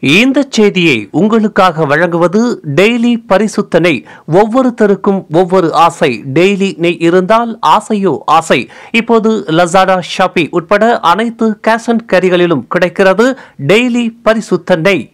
இந்த செய்தியை உங்களுக்காக வழங்குவது டெய்லி பரிசுத்த நெய் ஒவ்வொருத்தருக்கும் ஒவ்வொரு ஆசை. டெய்லி நெய் இருந்தால் ஆசையோ ஆசை. இப்போது லசாடா ஷாப்பி உட்பட அனைத்து கேஷ் அண்ட் கேரிகளிலும் கிடைக்கிறது டெய்லி பரிசுத்த நெய்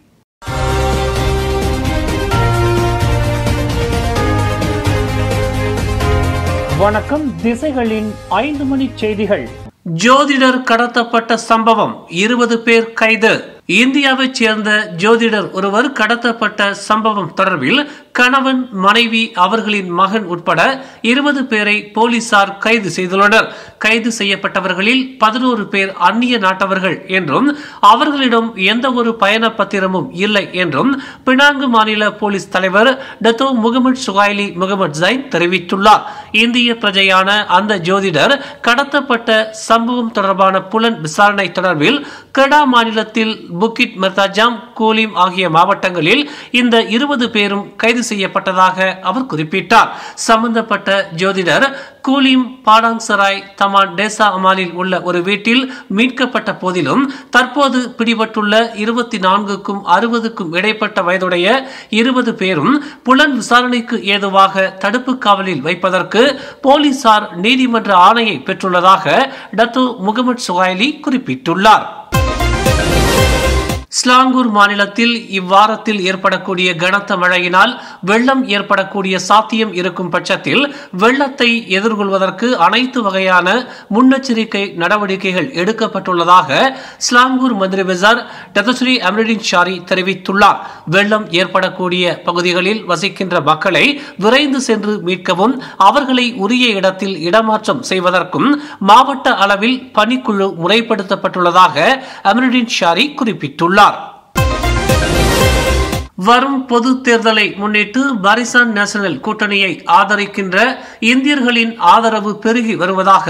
வணக்கம். திசைகளின் ஐந்து மணி செய்திகள். ஜோதிடர் கடத்தப்பட்ட சம்பவம். இருபது பேர் கைது. இந்தியாவைச் சேர்ந்த ஜோதிடர் ஒருவர் கடத்தப்பட்ட சம்பவம் தொடர்பில் கணவன் மனைவி அவர்களின் மகன் உட்பட இருபது பேரை போலீசார் கைது செய்துள்ளனர். கைது செய்யப்பட்டவர்களில் பதினோரு பேர் அந்நிய நாட்டவர்கள் என்றும் அவர்களிடம் எந்த ஒரு பயண பத்திரமும் இல்லை என்றும் பினாங்கு மாநில போலீஸ் தலைவர் Dato Mohamed Suhaily Mohamed Zain தெரிவித்துள்ளார். இந்திய பிரஜையான அந்த ஜோதிடர் கடத்தப்பட்ட சம்பவம் தொடர்பான புலன் விசாரணை தொடர்பில் கெடா மாநிலத்தில் புக்கிட் மெர்தாஜாம் கூலிம் ஆகிய மாவட்டங்களில் இந்த இருபது பேரும் கைது செய்யப்பட்டதாக அவர் குறிப்பிட்டார். சம்பந்தப்பட்ட ஜோதிடர் Kulim Padang Serai Taman Desa அமாலில் உள்ள ஒரு வீட்டில் மீட்கப்பட்ட போதிலும் தற்போது பிடிபட்டுள்ள இருபத்தி நான்குக்கும் அறுபதுக்கும் இடைப்பட்ட வயதுடைய இருபது பேரும் புலன் விசாரணைக்கு ஏதுவாக தடுப்பு காவலில் வைப்பதற்கு போலீசார் நீதிமன்ற ஆணையை பெற்றுள்ளதாக டத்து முகமது சுகாய்லி குறிப்பிட்டுள்ளார். ஸ்லாங்கூர் மாநிலத்தில் இவ்வாரத்தில் ஏற்படக்கூடிய கனத்த மழையினால் வெள்ளம் ஏற்படக்கூடிய சாத்தியம் இருக்கும் பட்சத்தில் வெள்ளத்தை எதிர்கொள்வதற்கு அனைத்து வகையான முன்னெச்சரிக்கை நடவடிக்கைகள் எடுக்கப்பட்டுள்ளதாக ஸ்லாங்கூர் மந்திரி விசார் டதஸ்ரீ அம்ரிடின் ஷாரி தெரிவித்துள்ளார். வெள்ளம் ஏற்படக்கூடிய பகுதிகளில் வசிக்கின்ற மக்களை விரைந்து சென்று மீட்கவும் அவர்களை உரிய இடத்தில் இடமாற்றம் செய்வதற்கும் மாவட்ட அளவில் பணிக்குழு முறைப்படுத்தப்பட்டுள்ளதாக அம்ரிடின் ஷாரி குறிப்பிட்டுள்ளார். வரும் பொது தேர்தலை முன்னிட்டு பாரிசான் நேஷனல் கூட்டணியை ஆதரிக்கின்ற இந்தியர்களின் ஆதரவு பெருகி வருவதாக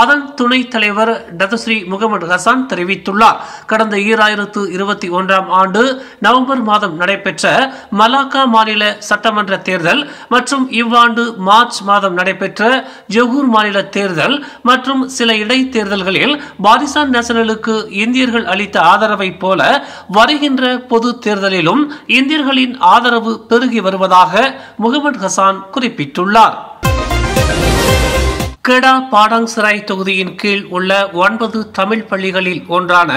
அதன் துணைத் தலைவர் டதஸ்ரீ முகமது ஹசான் தெரிவித்துள்ளார். கடந்த ஈராயிரத்து இருபத்தி ஒன்றாம் ஆண்டு நவம்பர் மாதம் நடைபெற்ற மலாக்கா மாநில சட்டமன்ற தேர்தல் மற்றும் இவ்வாண்டு மார்ச் மாதம் நடைபெற்ற ஜொகூர் மாநில தேர்தல் மற்றும் சில இடைத்தேர்தல்களில் பாரிசான் நேஷனலுக்கு இந்தியர்கள் அளித்த ஆதரவை போல வருகின்ற பொது தேர்தலிலும் இந்தியர்களின் ஆதரவு பெருகி வருவதாக முகமது ஹசான் குறிப்பிட்டுள்ளார். கெடா பாடாங்சராய் தொகுதியின் கீழ் உள்ள ஒன்பது தமிழ் பள்ளிகளில் ஒன்றான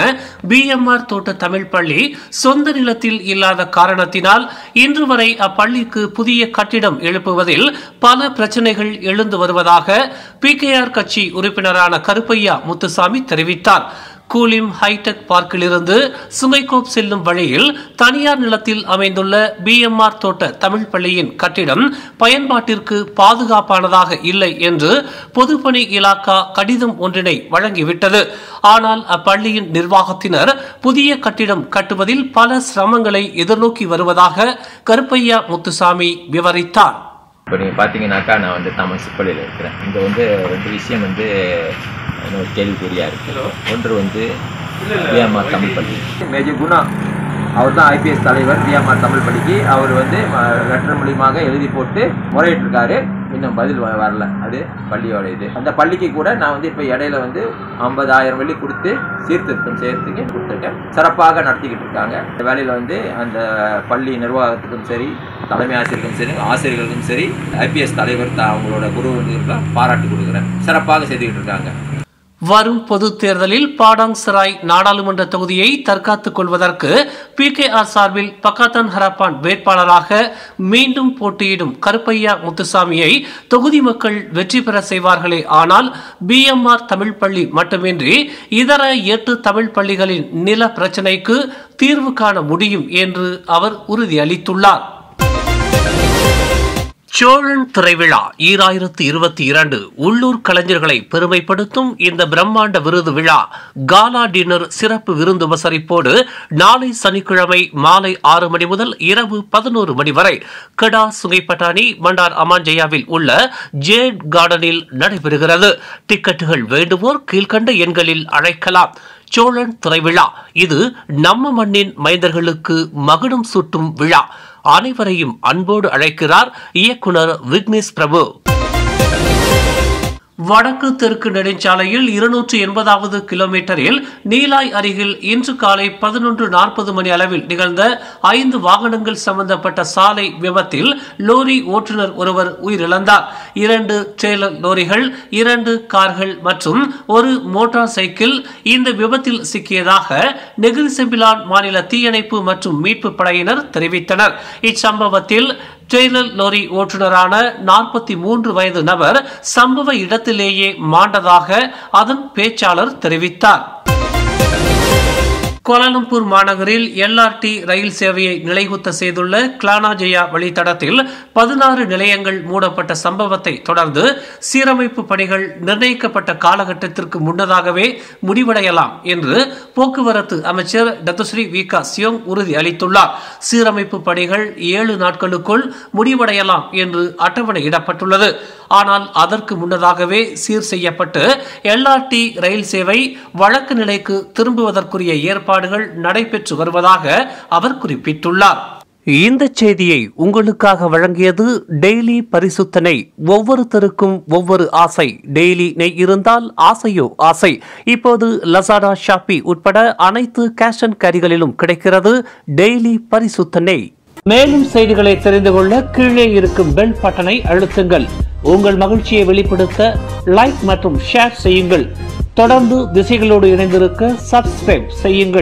பிஎம்ஆர் தோட்ட தமிழ் பள்ளி சொந்த நிலத்தில் இல்லாத காரணத்தினால் இன்று வரை அப்பள்ளிக்கு புதிய கட்டிடம் எழுப்புவதில் பல பிரச்சனைகள் எழுந்து வருவதாக பிகேஆர் கட்சி உறுப்பினரான கருப்பையா முத்துசாமி தெரிவித்தாா் கூலிம் ஹைடெக் பார்க்கிலிருந்து சுங்கைகோப் செல்லும் வழியில் தனியார் நிலத்தில் அமைந்துள்ள பிஎம்ஆர் தோட்ட தமிழ் பள்ளியின் கட்டிடம் பயன்பாட்டிற்கு பாதுகாப்பானதாக இல்லை என்று பொதுப்பணி இலாக்கா கடிதம் ஒன்றினை வழங்கிவிட்டது. ஆனால் அப்பள்ளியின் நிர்வாகத்தினர் புதிய கட்டிடம் கட்டுவதில் பல சிரமங்களை எதிர்நோக்கி வருவதாக கருப்பையா முத்துசாமி விவரித்தார். இப்போ நீங்கள் பார்த்தீங்கன்னாக்கா நான் வந்து தாமஸ் பள்ளியில் இருக்கிறேன். இங்கே வந்து ரெண்டு விஷயம் வந்து இன்னொரு கேள்விக்குறியாக இருக்குது ஒன்று வந்து பிஎம்ஆர் தமிழ் பள்ளி. மேஜர் குணா அவர் தான் ஐபிஎஸ் தலைவர் பிஎம்ஆர் தமிழ் பள்ளிக்கு. அவர் வந்து லெட்டர் மூலியமாக எழுதி போட்டு முறையிட்டிருக்காரு. இன்னும் பதில் வரல. அது பள்ளியோட இது. அந்த பள்ளிக்கு கூட நான் வந்து இப்போ இடையில வந்து ஐம்பதாயிரம் வெள்ளி கொடுத்து சீர்திருத்தம் செய்யறதுக்கு கொடுத்துருக்கேன். சிறப்பாக நடத்திக்கிட்டு இருக்காங்க. இந்த வேலையில் வந்து அந்த பள்ளி நிர்வாகத்துக்கும் சரி தலைமை ஆசிரியருக்கும் சரி ஆசிரியர்களுக்கும் சரி ஐபிஎஸ் தலைவர் தான் அவங்களோட குருவுங்களுக்கும் பாராட்டு கொடுக்குறேன். சிறப்பாக செய்துக்கிட்டு இருக்காங்க. வரும் பொது தேர்தலில் பாடாங் சராய் நாடாளுமன்ற தொகுதியை தற்காத்துக் கொள்வதற்கு பி கே ஆர் சார்பில் பக்காத்தான் ஹராப்பான் வேட்பாளராக மீண்டும் போட்டியிடும் கருப்பையா முத்துசாமியை தொகுதி மக்கள் வெற்றி பெற செய்வார்களே. ஆனால் பிஎம்ஆர் தமிழ் பள்ளி மட்டுமின்றி இதர எட்டு தமிழ் பள்ளிகளின் நில பிரச்சினைக்கு தீர்வு காண முடியும் என்று அவர் உறுதியளித்துள்ளார். சோழன் திரைவிழா ஈராயிரத்து இருபத்தி இரண்டு உள்ளூர் கலைஞர்களை பெருமைப்படுத்தும் இந்த பிரம்மாண்ட விருது விழா காலா டின்னர் சிறப்பு விருந்து உபசரிப்போடு நாளை சனிக்கிழமை மாலை ஆறு மணி முதல் இரவு பதினோரு மணி வரை கடா சுங்கைப்பட்டாணி மண்டார் அமாஞ்சயாவில் உள்ள ஜேட் கார்டனில் நடைபெறுகிறது. டிக்கெட்டுகள் வேண்டுவோர் கீழ்கண்ட எண்களில் அழைக்கலாம். சோழன் திரைவிழா இது நம்ம மண்ணின் மைந்தர்களுக்கு மகுடம் சூட்டும் விழா. அனைவரையும் அன்போடு அழைக்கிறார் இயக்குனர் விக்னேஷ் பிரபு. வடக்கு தெற்கு நெடுஞ்சாலையில் இருநூற்று எண்பதாவது கிலோமீட்டரில் நீலாய் அருகில் இன்று காலை பதினொன்று நாற்பது மணி அளவில் நிகழ்ந்த ஐந்து வாகனங்கள் சம்பந்தப்பட்ட சாலை விபத்தில் லோரி ஓட்டுநர் ஒருவர் உயிரிழந்தார். இரண்டு ட்ரெய்லர் லோரிகள் இரண்டு கார்கள் மற்றும் ஒரு மோட்டார் சைக்கிள் இந்த விபத்தில் சிக்கியதாக நெகிரி செம்பிலான் மாநில தீயணைப்பு மற்றும் மீட்பு படையினர் தெரிவித்தனர். இச்சம்பவத்தில் ட்ரெய்லர் லோரி ஓட்டுநரான நாற்பத்தி மூன்று வயது நபர் சம்பவ இடத்திலேயே மாண்டதாக அதன் பேச்சாளர் தெரிவித்தார். கோலாலம்பூர் மாநகரில் எல்ஆர்டி ரயில் சேவையை நிலைகுத்த செய்துள்ள கிளானாஜயா வழித்தடத்தில் பதினாறு நிலையங்கள் மூடப்பட்ட சம்பவத்தை தொடர்ந்து சீரமைப்பு பணிகள் நிர்ணயிக்கப்பட்ட காலகட்டத்திற்கு முன்னதாகவே முடிவடையலாம் என்று போக்குவரத்து அமைச்சர் டத்துஸ்ரீ வி க சியோங் உறுதி அளித்துள்ளார். சீரமைப்பு பணிகள் ஏழு நாட்களுக்குள் முடிவடையலாம் என்று அட்டவணையிடப்பட்டுள்ளது. ஆனால் அதற்கு முன்னதாகவே சீர் செய்யப்பட்டு எல்ஆர்டி ரயில் சேவை வழக்கு நிலைக்கு திரும்புவதற்குரிய ஏற்பாடு செயல்பாடுகள் நடைபெற்று வருவதாக அவர் குறிப்பிட்டுள்ளார். இந்த செய்தியை உங்களுக்காக வழங்கியது டெய்லி பரிசுத்தனை ஒவ்வொருத்தருக்கும் ஒவ்வொரு ஆசை. டெய்லி நெய் இருந்தால் ஆசையோ ஆசை. இப்போது லசாடா ஷாப்பி உட்பட அனைத்து கேஷ் அண்ட் கேரிகளிலும் கிடைக்கிறது டெய்லி பரிசுத்தனை. மேலும் செய்திகளை தெரிந்து கொள்ள கீழே இருக்கும் பெல் பட்டனை அழுத்துங்கள். உங்கள் மகிழ்ச்சியை வெளிப்படுத்த லைக் மற்றும் ஷேர் செய்யுங்கள். தொடர்ந்து திசைகளோடு இணைந்திருக்க சப்ஸ்கிரைப் செய்யுங்கள்.